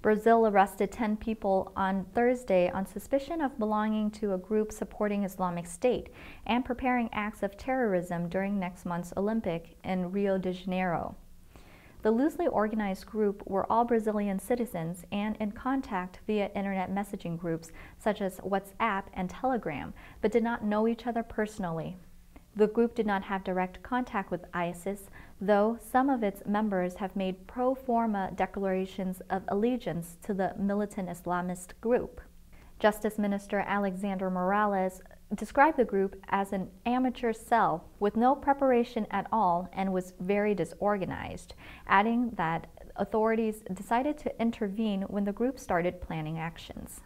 Brazil arrested 10 people on Thursday on suspicion of belonging to a group supporting Islamic State and preparing acts of terrorism during next month's Olympic in Rio de Janeiro. The loosely organized group were all Brazilian citizens and in contact via internet messaging groups such as WhatsApp and Telegram, but did not know each other personally. The group did not have direct contact with ISIS, though some of its members have made pro forma declarations of allegiance to the militant Islamist group. Justice Minister Alexander Moraes described the group as an amateur cell with no preparation at all and was very disorganized, adding that authorities decided to intervene when the group started planning actions.